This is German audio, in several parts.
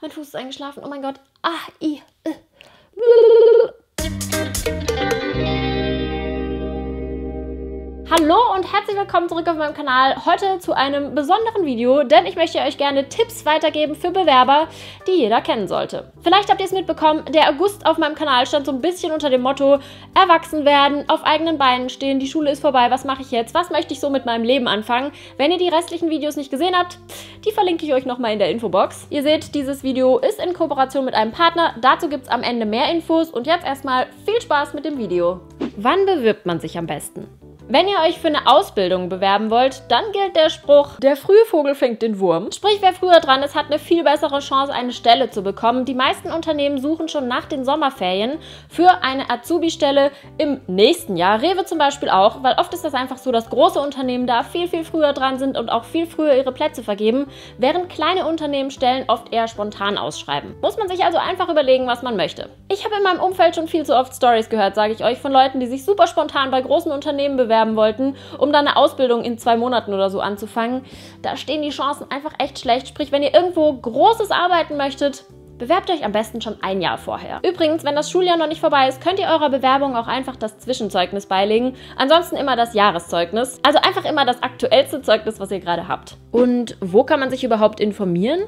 mein Fuß ist eingeschlafen. Oh mein Gott. Ah, i. Äh. Hallo und herzlich willkommen zurück auf meinem Kanal. Heute zu einem besonderen Video, denn ich möchte euch gerne Tipps weitergeben für Bewerber, die jeder kennen sollte. Vielleicht habt ihr es mitbekommen, der August auf meinem Kanal stand so ein bisschen unter dem Motto Erwachsen werden, auf eigenen Beinen stehen, die Schule ist vorbei, was mache ich jetzt, was möchte ich so mit meinem Leben anfangen. Wenn ihr die restlichen Videos nicht gesehen habt, die verlinke ich euch nochmal in der Infobox. Ihr seht, dieses Video ist in Kooperation mit einem Partner, dazu gibt es am Ende mehr Infos und jetzt erstmal viel Spaß mit dem Video. Wann bewirbt man sich am besten? Wenn ihr euch für eine Ausbildung bewerben wollt, dann gilt der Spruch, der frühe Vogel fängt den Wurm. Sprich, wer früher dran ist, hat eine viel bessere Chance, eine Stelle zu bekommen. Die meisten Unternehmen suchen schon nach den Sommerferien für eine Azubi-Stelle im nächsten Jahr. Rewe zum Beispiel auch, weil oft ist das einfach so, dass große Unternehmen da viel, viel früher dran sind und auch viel früher ihre Plätze vergeben, während kleine Unternehmen Stellen oft eher spontan ausschreiben. Muss man sich also einfach überlegen, was man möchte. Ich habe in meinem Umfeld schon viel zu oft Stories gehört, sage ich euch, von Leuten, die sich super spontan bei großen Unternehmen bewerben bewerben wollten, um dann eine Ausbildung in zwei Monaten oder so anzufangen, da stehen die Chancen einfach echt schlecht. Sprich, wenn ihr irgendwo Großes arbeiten möchtet, Bewerbt euch am besten schon ein Jahr vorher. Übrigens, wenn das Schuljahr noch nicht vorbei ist, könnt ihr eurer Bewerbung auch einfach das Zwischenzeugnis beilegen. Ansonsten immer das Jahreszeugnis. Also einfach immer das aktuellste Zeugnis, was ihr gerade habt. Und wo kann man sich überhaupt informieren?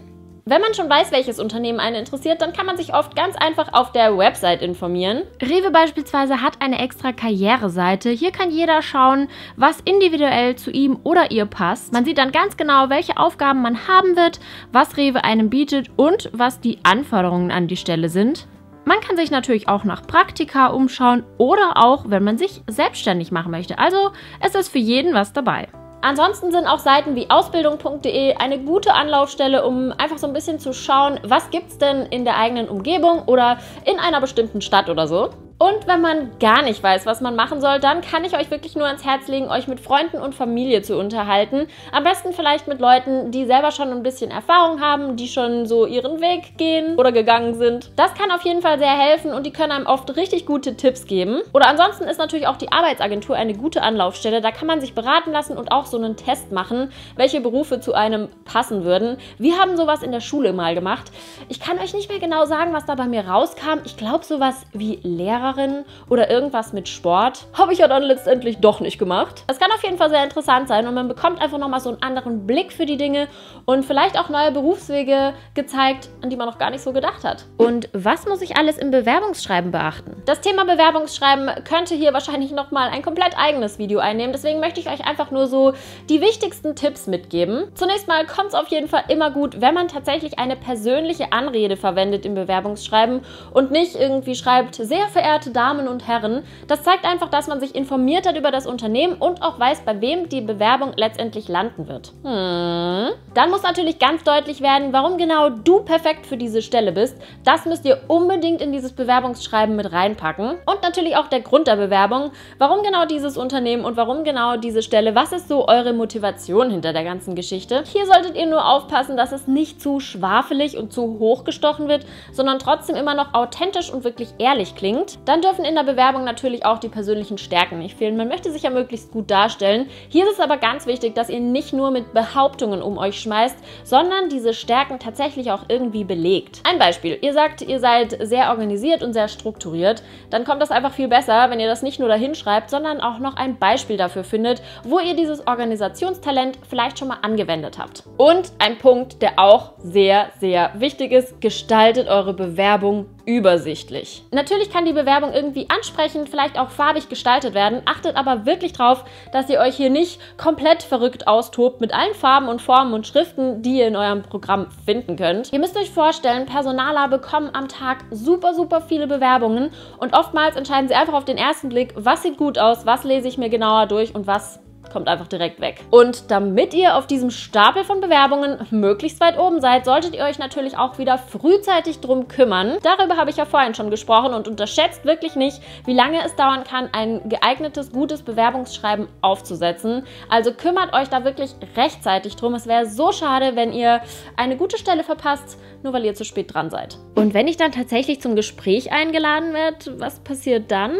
Wenn man schon weiß, welches Unternehmen einen interessiert, dann kann man sich oft ganz einfach auf der Website informieren. Rewe beispielsweise hat eine extra Karriereseite. Hier kann jeder schauen, was individuell zu ihm oder ihr passt. Man sieht dann ganz genau, welche Aufgaben man haben wird, was Rewe einem bietet und was die Anforderungen an die Stelle sind. Man kann sich natürlich auch nach Praktika umschauen oder auch, wenn man sich selbstständig machen möchte. Also es ist für jeden was dabei. Ansonsten sind auch Seiten wie ausbildung.de eine gute Anlaufstelle, um einfach so ein bisschen zu schauen, was gibt es denn in der eigenen Umgebung oder in einer bestimmten Stadt oder so. Und wenn man gar nicht weiß, was man machen soll, dann kann ich euch wirklich nur ans Herz legen, euch mit Freunden und Familie zu unterhalten. Am besten vielleicht mit Leuten, die selber schon ein bisschen Erfahrung haben, die schon so ihren Weg gehen oder gegangen sind. Das kann auf jeden Fall sehr helfen und die können einem oft richtig gute Tipps geben. Oder ansonsten ist natürlich auch die Arbeitsagentur eine gute Anlaufstelle. Da kann man sich beraten lassen und auch so einen Test machen, welche Berufe zu einem passen würden. Wir haben sowas in der Schule mal gemacht. Ich kann euch nicht mehr genau sagen, was da bei mir rauskam. Ich glaube sowas wie Lehrer Lehrerin oder irgendwas mit Sport. Habe ich ja dann letztendlich doch nicht gemacht. Das kann auf jeden Fall sehr interessant sein und man bekommt einfach nochmal so einen anderen Blick für die Dinge und vielleicht auch neue Berufswege gezeigt, an die man noch gar nicht so gedacht hat. Und was muss ich alles im Bewerbungsschreiben beachten? Das Thema Bewerbungsschreiben könnte hier wahrscheinlich nochmal ein komplett eigenes Video einnehmen. Deswegen möchte ich euch einfach nur so die wichtigsten Tipps mitgeben. Zunächst mal kommt es auf jeden Fall immer gut, wenn man tatsächlich eine persönliche Anrede verwendet im Bewerbungsschreiben und nicht irgendwie schreibt, sehr verehrte verehrte Damen und Herren. Das zeigt einfach, dass man sich informiert hat über das Unternehmen und auch weiß, bei wem die Bewerbung letztendlich landen wird. Hm. Dann muss natürlich ganz deutlich werden, warum genau du perfekt für diese Stelle bist. Das müsst ihr unbedingt in dieses Bewerbungsschreiben mit reinpacken. Und natürlich auch der Grund der Bewerbung. Warum genau dieses Unternehmen und warum genau diese Stelle? Was ist so eure Motivation hinter der ganzen Geschichte? Hier solltet ihr nur aufpassen, dass es nicht zu schwafelig und zu hochgestochen wird, sondern trotzdem immer noch authentisch und wirklich ehrlich klingt. Dann dürfen in der Bewerbung natürlich auch die persönlichen Stärken nicht fehlen. Man möchte sich ja möglichst gut darstellen. Hier ist es aber ganz wichtig, dass ihr nicht nur mit Behauptungen um euch schmeißt, sondern diese Stärken tatsächlich auch irgendwie belegt. Ein Beispiel. Ihr sagt, ihr seid sehr organisiert und sehr strukturiert. Dann kommt das einfach viel besser, wenn ihr das nicht nur dahin schreibt, sondern auch noch ein Beispiel dafür findet, wo ihr dieses Organisationstalent vielleicht schon mal angewendet habt. Und ein Punkt, der auch sehr, sehr wichtig ist, gestaltet eure Bewerbung übersichtlich. Natürlich kann die Bewerbung irgendwie ansprechend, vielleicht auch farbig gestaltet werden. Achtet aber wirklich drauf, dass ihr euch hier nicht komplett verrückt austobt mit allen Farben und Formen und Schriften, die ihr in eurem Programm finden könnt. Ihr müsst euch vorstellen, Personaler bekommen am Tag super, super viele Bewerbungen und oftmals entscheiden sie einfach auf den ersten Blick, was sieht gut aus, was lese ich mir genauer durch und was kommt einfach direkt weg. Und damit ihr auf diesem Stapel von Bewerbungen möglichst weit oben seid, solltet ihr euch natürlich auch wieder frühzeitig drum kümmern. Darüber habe ich ja vorhin schon gesprochen und unterschätzt wirklich nicht, wie lange es dauern kann, ein geeignetes, gutes Bewerbungsschreiben aufzusetzen. Also kümmert euch da wirklich rechtzeitig drum. Es wäre so schade, wenn ihr eine gute Stelle verpasst, nur weil ihr zu spät dran seid. Und wenn ich dann tatsächlich zum Gespräch eingeladen werde, was passiert dann?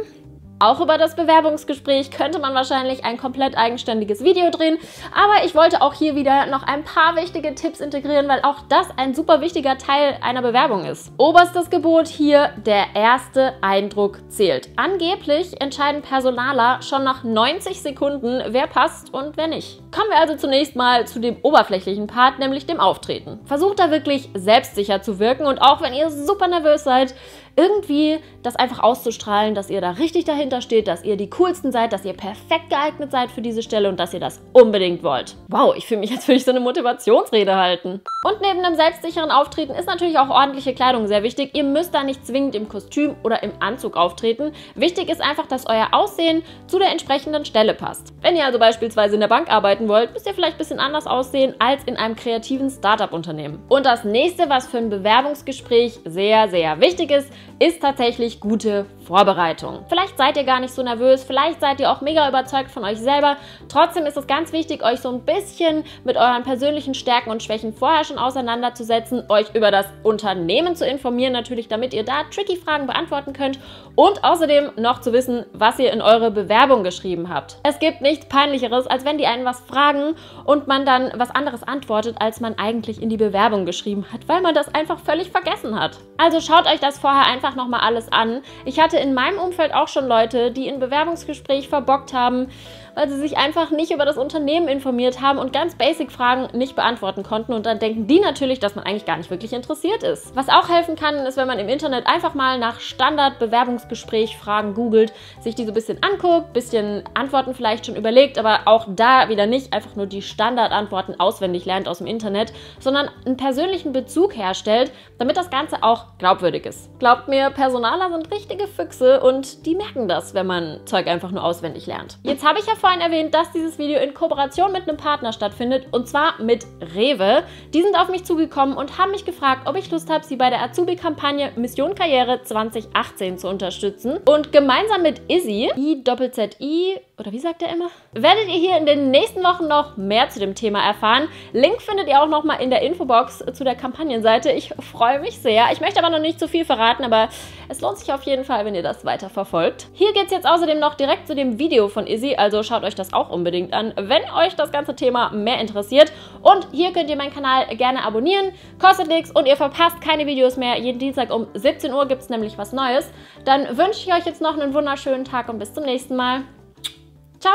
Auch über das Bewerbungsgespräch könnte man wahrscheinlich ein komplett eigenständiges Video drehen, aber ich wollte auch hier wieder noch ein paar wichtige Tipps integrieren, weil auch das ein super wichtiger Teil einer Bewerbung ist. Oberstes Gebot hier, der erste Eindruck zählt. Angeblich entscheiden Personaler schon nach 90 Sekunden, wer passt und wer nicht. Kommen wir also zunächst mal zu dem oberflächlichen Part, nämlich dem Auftreten. Versucht da wirklich selbstsicher zu wirken und auch wenn ihr super nervös seid, irgendwie das einfach auszustrahlen, dass ihr da richtig dahinter steht, dass ihr die coolsten seid, dass ihr perfekt geeignet seid für diese Stelle und dass ihr das unbedingt wollt. Wow, ich fühle mich, als würde ich so eine Motivationsrede halten. Und neben einem selbstsicheren Auftreten ist natürlich auch ordentliche Kleidung sehr wichtig. Ihr müsst da nicht zwingend im Kostüm oder im Anzug auftreten. Wichtig ist einfach, dass euer Aussehen zu der entsprechenden Stelle passt. Wenn ihr also beispielsweise in der Bank arbeiten wollt, müsst ihr vielleicht ein bisschen anders aussehen als in einem kreativen Startup-Unternehmen. Und das nächste, was für ein Bewerbungsgespräch sehr, sehr wichtig ist, ist tatsächlich gute Vorbereitung. Vielleicht seid ihr gar nicht so nervös, vielleicht seid ihr auch mega überzeugt von euch selber. Trotzdem ist es ganz wichtig, euch so ein bisschen mit euren persönlichen Stärken und Schwächen vorher schon auseinanderzusetzen, euch über das Unternehmen zu informieren, natürlich, damit ihr da tricky Fragen beantworten könnt und außerdem noch zu wissen, was ihr in eure Bewerbung geschrieben habt. Es gibt nichts Peinlicheres, als wenn die einen was fragen und man dann was anderes antwortet, als man eigentlich in die Bewerbung geschrieben hat, weil man das einfach völlig vergessen hat. Also schaut euch das vorher einfach nochmal alles an. Ich hatte in meinem Umfeld auch schon Leute, die ein Bewerbungsgespräch verbockt haben, weil sie sich einfach nicht über das Unternehmen informiert haben und ganz basic Fragen nicht beantworten konnten. Und dann denken die natürlich, dass man eigentlich gar nicht wirklich interessiert ist. Was auch helfen kann, ist, wenn man im Internet einfach mal nach Standard-Bewerbungsgespräch-Fragen googelt, sich die so ein bisschen anguckt, bisschen Antworten vielleicht schon überlegt, aber auch da wieder nicht einfach nur die Standardantworten auswendig lernt aus dem Internet, sondern einen persönlichen Bezug herstellt, damit das Ganze auch glaubwürdig ist. Glaubt mir, Personaler sind richtige Füchse und die merken das, wenn man Zeug einfach nur auswendig lernt. Jetzt habe ich ja vorhin erwähnt, dass dieses Video in Kooperation mit einem Partner stattfindet und zwar mit Rewe. Die sind auf mich zugekommen und haben mich gefragt, ob ich Lust habe, sie bei der Azubi-Kampagne Mission Karriere 2018 zu unterstützen. Und gemeinsam mit Izzy, I-Z-Z-I, oder wie sagt er immer, werdet ihr hier in den nächsten Wochen noch mehr zu dem Thema erfahren. Link findet ihr auch nochmal in der Infobox zu der Kampagnenseite. Ich freue mich sehr. Ich möchte aber noch nicht zu viel verraten, aber es lohnt sich auf jeden Fall, wenn ihr das weiter verfolgt. Hier geht es jetzt außerdem noch direkt zu dem Video von Izzy, also schaut euch das auch unbedingt an, wenn euch das ganze Thema mehr interessiert. Und hier könnt ihr meinen Kanal gerne abonnieren, kostet nichts und ihr verpasst keine Videos mehr. Jeden Dienstag um 17 Uhr gibt es nämlich was Neues. Dann wünsche ich euch jetzt noch einen wunderschönen Tag und bis zum nächsten Mal. Ciao!